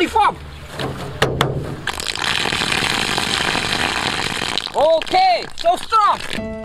polyform. Okay, so strong.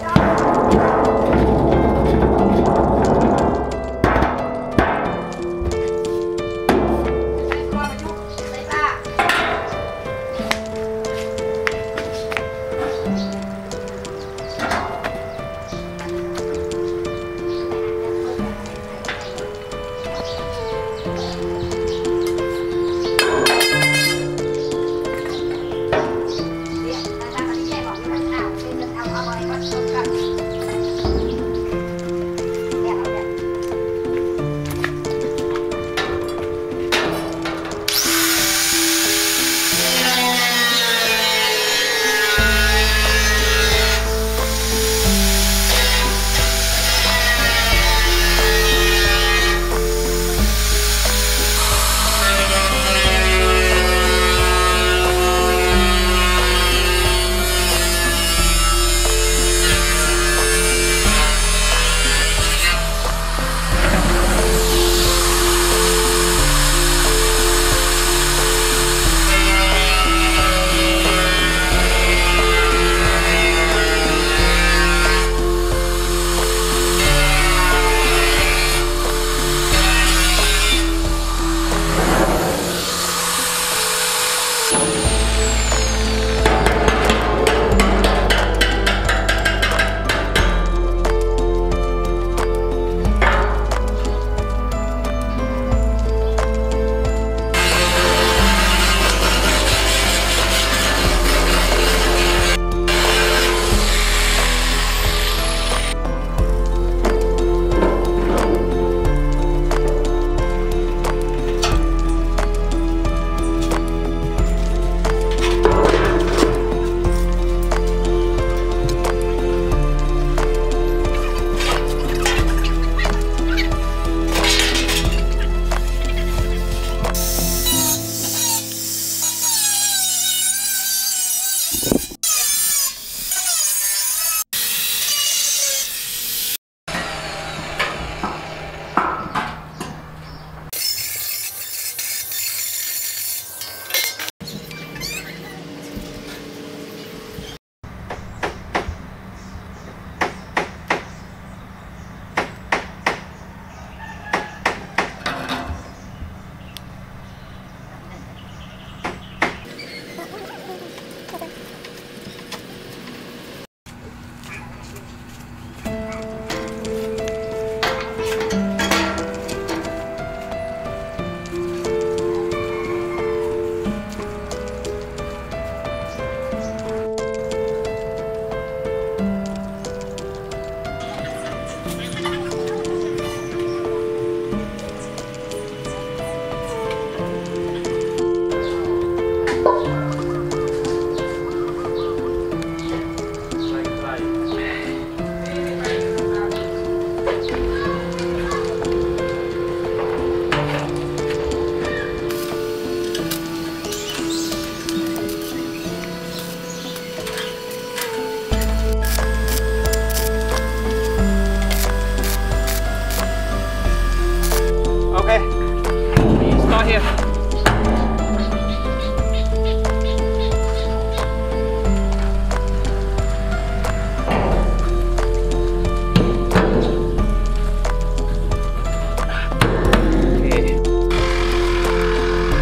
We here.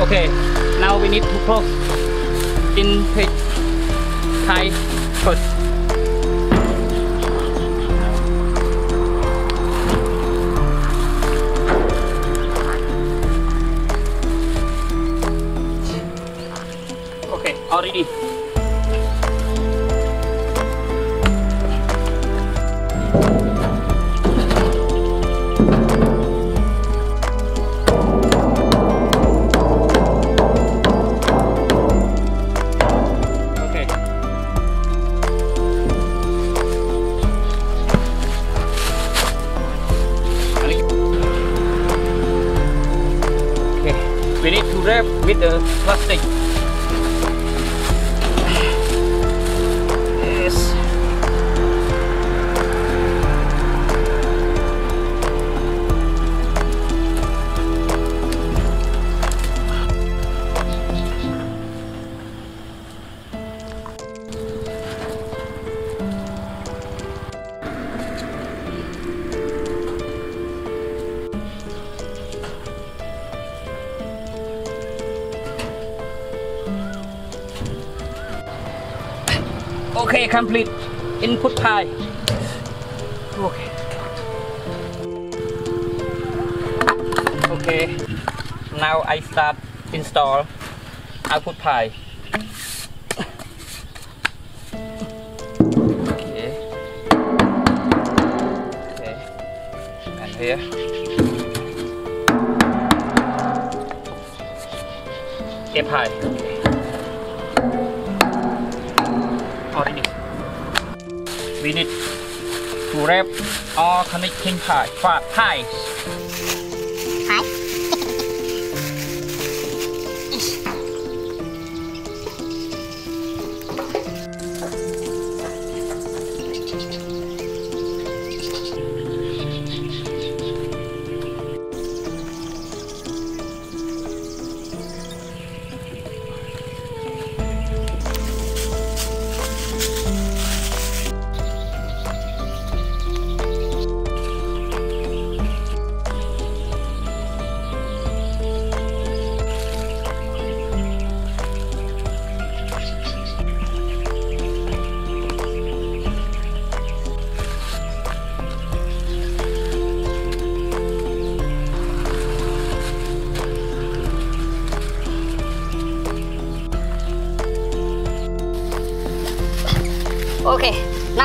Okay. Now we need to close in page Thai first. Okay, we need to wrap with the plastic. Okay, complete. Input pie. Okay. Okay. Now I start install output pie. Okay. Okay. And here. A pie. We need to wrap all connecting pie, fi- pies. Pipe?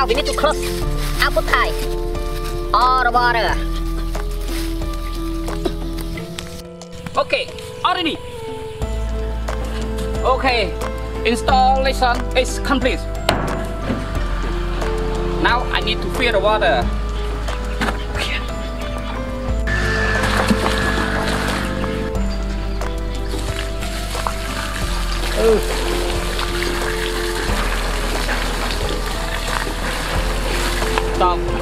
We need to pipe. All the water. Okay, already. Okay, installation is complete. Now I need to fill the water. Stop.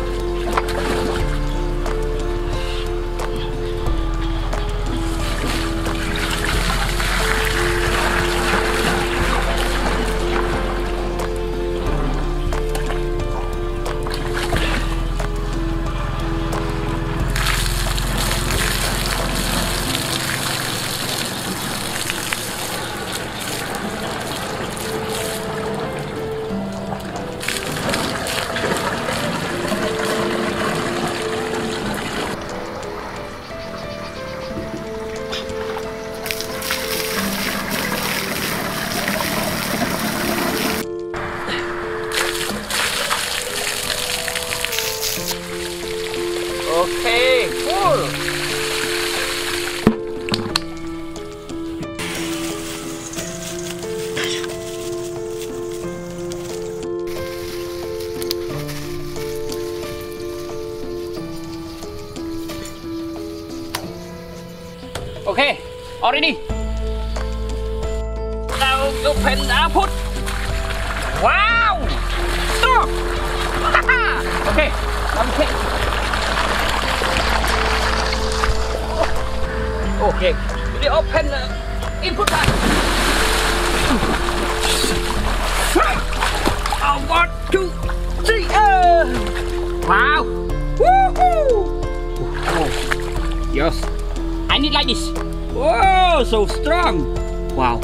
Already. Now open output. Wow! Okay, okay. Okay, open input three. Uh. Wow! Oh, yes, I need like this. Whoa, so strong! Wow.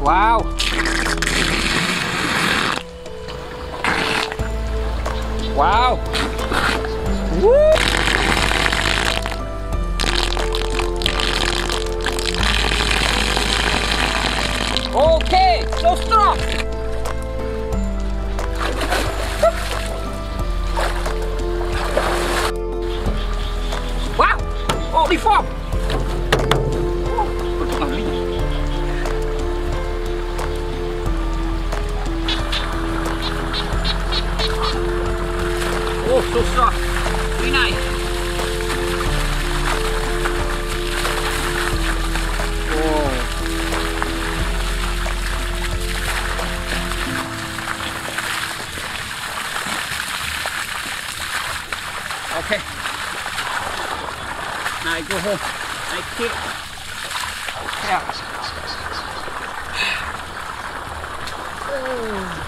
Wow. Wow. I go home. I keep. Yeah. Oh.